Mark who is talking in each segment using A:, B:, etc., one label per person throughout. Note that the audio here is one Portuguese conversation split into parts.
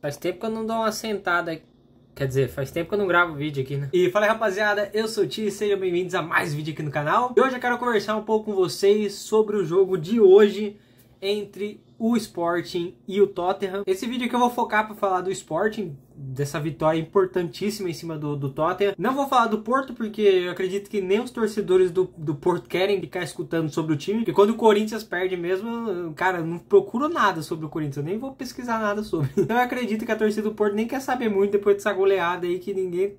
A: Faz tempo que eu não dou uma sentada. Quer dizer, faz tempo que eu não gravo vídeo aqui, né? E fala aí, rapaziada, eu sou o Ti, sejam bem-vindos a mais vídeo aqui no canal. E hoje eu quero conversar um pouco com vocês sobre o jogo de hoje entre o Sporting e o Tottenham. Esse vídeo aqui eu vou focar para falar do Sporting, dessa vitória importantíssima em cima do, do Tottenham. Não vou falar do Porto, porque eu acredito que nem os torcedores do, do Porto querem ficar escutando sobre o time. Porque quando o Corinthians perde mesmo, cara, não procuro nada sobre o Corinthians, eu nem vou pesquisar nada sobre. Então eu acredito que a torcida do Porto nem quer saber muito depois dessa goleada aí que ninguém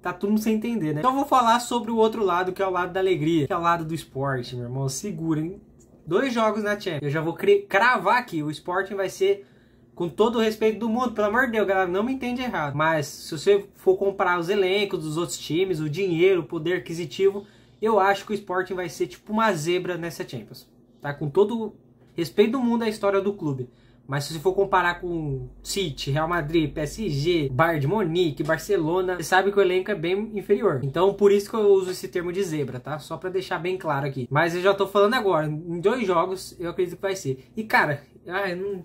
A: tá tudo sem entender, né? Então vou falar sobre o outro lado, que é o lado da alegria, que é o lado do esporte, meu irmão. Segurem, dois jogos na Champions. Eu já vou cravar aqui, o Sporting vai ser com todo o respeito do mundo, pelo amor de Deus, galera, não me entende errado. Mas se você for comparar os elencos dos outros times, o dinheiro, o poder aquisitivo, eu acho que o Sporting vai ser tipo uma zebra nessa Champions. Tá? Com todo o respeito do mundo à história do clube. Mas se você for comparar com City, Real Madrid, PSG, Bayern de Monique, Barcelona, você sabe que o elenco é bem inferior. Então, por isso que eu uso esse termo de zebra, tá? Só para deixar bem claro aqui. Mas eu já tô falando agora, em dois jogos eu acredito que vai ser. E cara, ai, não...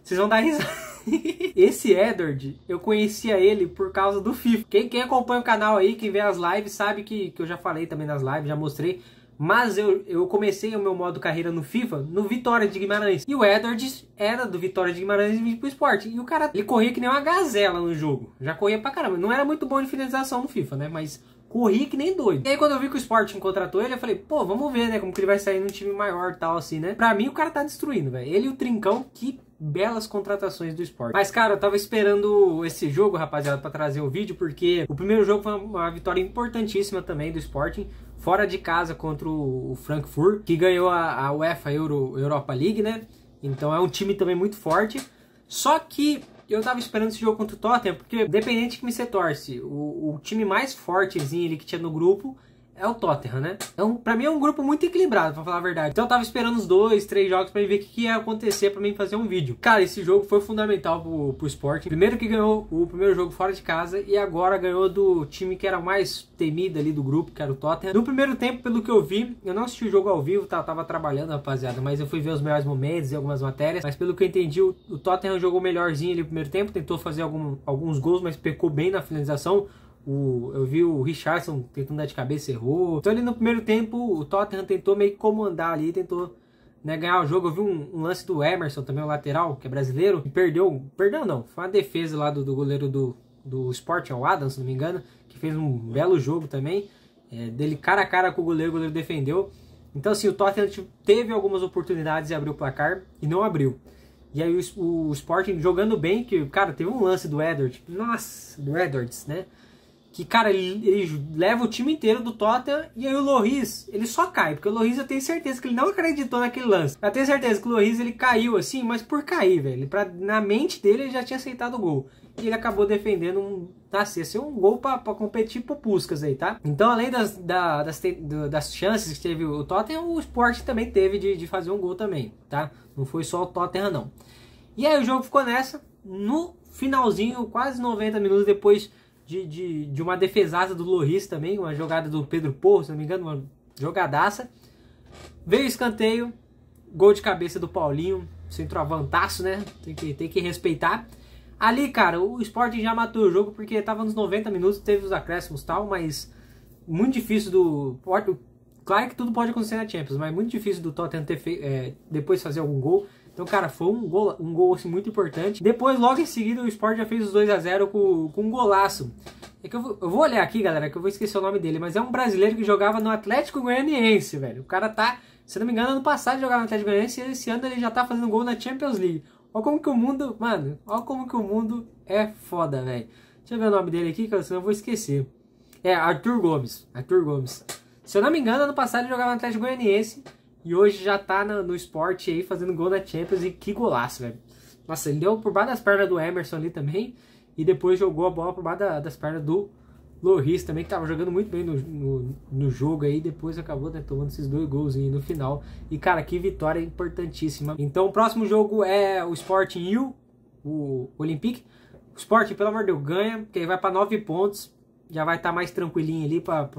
A: vocês vão dar risada. Esse Edward, eu conhecia ele por causa do FIFA. Quem, quem acompanha o canal aí, quem vê as lives, sabe que, que eu já falei também nas lives, já mostrei. Mas eu, eu comecei o meu modo carreira no FIFA no Vitória de Guimarães. E o Edwards era do Vitória de Guimarães e veio pro esporte. E o cara, ele corria que nem uma gazela no jogo. Já corria pra caramba. Não era muito bom de finalização no FIFA, né? Mas corria que nem doido. E aí quando eu vi que o Sporting contratou ele, eu falei, pô, vamos ver, né? Como que ele vai sair num time maior e tal, assim, né? Pra mim o cara tá destruindo, velho. Ele e o Trincão, que belas contratações do esporte. Mas, cara, eu tava esperando esse jogo, rapaziada, para trazer o vídeo, porque o primeiro jogo foi uma vitória importantíssima também do Sporting, fora de casa contra o Frankfurt, que ganhou a, a UEFA Euro, Europa League, né? Então é um time também muito forte. Só que eu tava esperando esse jogo contra o Tottenham, porque independente que me se torce, o, o time mais fortezinho ali que tinha no grupo é o Tottenham, né? Então, pra mim é um grupo muito equilibrado, pra falar a verdade. Então eu tava esperando os dois, três jogos pra ver o que, que ia acontecer pra mim fazer um vídeo. Cara, esse jogo foi fundamental pro, pro Sport. Primeiro que ganhou o primeiro jogo fora de casa e agora ganhou do time que era mais temido ali do grupo, que era o Tottenham. No primeiro tempo, pelo que eu vi, eu não assisti o jogo ao vivo, tá, tava trabalhando, rapaziada, mas eu fui ver os melhores momentos e algumas matérias. Mas pelo que eu entendi, o, o Tottenham jogou melhorzinho ali no primeiro tempo, tentou fazer algum, alguns gols, mas pecou bem na finalização. O, eu vi o Richardson tentando dar de cabeça, errou. Então ali no primeiro tempo o Tottenham tentou meio que comandar ali, tentou né, ganhar o jogo. Eu vi um, um, lance do Emerson também, o lateral, que é brasileiro, e perdeu. Perdão, não. Foi uma defesa lá do, do goleiro do, do Sport, é o Adams, se não me engano, que fez um belo jogo também. É, dele cara a cara com o goleiro, o goleiro defendeu. Então assim, o Tottenham teve algumas oportunidades de abrir o placar e não abriu. E aí o, o Sporting jogando bem, que, cara, teve um lance do Edwards. Nossa, do Edwards, né? Que, cara, ele, ele, leva o time inteiro do Tottenham e aí o Loris, ele só cai, porque o Loris eu tenho certeza que ele não acreditou naquele lance. Eu tenho certeza que o Loris ele caiu assim, mas por cair, velho. Pra, na mente dele ele já tinha aceitado o gol. E ele acabou defendendo um. Nascer assim, um gol para competir pro Puskas aí, tá? Então, além das, da, das, das chances que teve o Tottenham, o Sport também teve de, de fazer um gol também, tá? Não foi só o Tottenham, não. E aí o jogo ficou nessa. No finalzinho, quase 90 minutos depois de, de, de uma defesaça do Loris também, uma jogada do Pedro Porro, se não me engano, uma jogadaça. Veio o escanteio, gol de cabeça do Paulinho, centroavantaço, né? Tem que, tem que respeitar. Ali, cara, o Sporting já matou o jogo porque tava nos 90 minutos, teve os acréscimos e tal, mas muito difícil do. Claro que tudo pode acontecer na Champions, mas muito difícil do Tottenham ter fe, é, depois fazer algum gol. Então, cara, foi um gol, um gol assim, muito importante. Depois, logo em seguida, o Sport já fez os 2 a 0 com, com um golaço. É que eu vou, eu vou, olhar aqui, galera, que eu vou esquecer o nome dele, mas é um brasileiro que jogava no Atlético Goianiense, velho. O cara tá, se não me engano, ano passado jogava no Atlético Goianiense e esse ano ele já tá fazendo gol na Champions League. Olha como que o mundo, mano, olha como que o mundo é foda, velho. Deixa eu ver o nome dele aqui, que senão eu vou esquecer. É, Arthur Gomes. Arthur Gomes. Se eu não me engano, ano passado ele jogava no Atlético Goianiense. E hoje já tá no, no esporte aí, fazendo gol na Champions. E que golaço, velho. Nossa, ele deu por baixo das pernas do Emerson ali também. E depois jogou a bola por baixo da, das pernas do Loris também, que tava jogando muito bem no, no, no jogo aí. Depois acabou né, tomando esses dois gols no final. E, cara, que vitória importantíssima. Então, o próximo jogo é o Sporting o, o Olympique. O Sporting, pelo amor de Deus, ganha, porque aí vai para nove pontos. Já vai estar tá mais tranquilinho ali para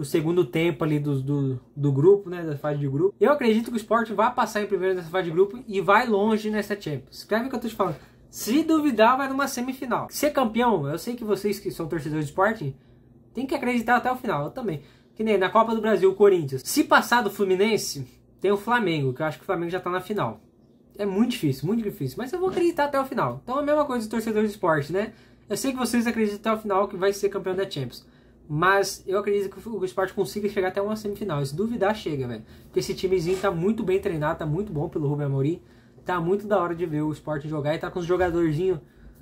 A: pro segundo tempo ali do, do, do, grupo, né, da fase de grupo. Eu acredito que o Sport vai passar em primeiro nessa fase de grupo e vai longe nessa Champions. Escreve o que eu tô te falando. Se duvidar, vai numa semifinal. Ser campeão, eu sei que vocês que são torcedores de esporte, tem que acreditar até o final, eu também. Que nem na Copa do Brasil, o Corinthians. Se passar do Fluminense, tem o Flamengo, que eu acho que o Flamengo já tá na final. É muito difícil, muito difícil. Mas eu vou acreditar até o final. Então é a mesma coisa dos torcedores de esporte, né? Eu sei que vocês acreditam até o final que vai ser campeão da Champions. Mas eu acredito que o esporte consiga chegar até uma semifinal. Se duvidar, chega, velho. Porque esse timezinho tá muito bem treinado, tá muito bom pelo Rubem Amorim. Tá muito da hora de ver o esporte jogar e tá com os jogadorzinhos,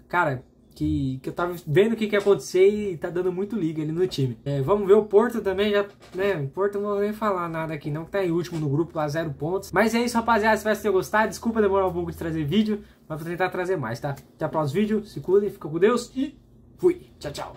A: cara, que, que eu tava vendo o que, que ia acontecer e tá dando muito liga ali no time. É, vamos ver o Porto também, já, né? O Porto não vou nem falar nada aqui, não, que tá em último no grupo lá, zero pontos. Mas é isso, rapaziada. Espero que vocês tenham gostado. Desculpa demorar um pouco de trazer vídeo, mas vou tentar trazer mais, tá? Até o próximo vídeo, se cuidem, fica com Deus e fui. Tchau, tchau.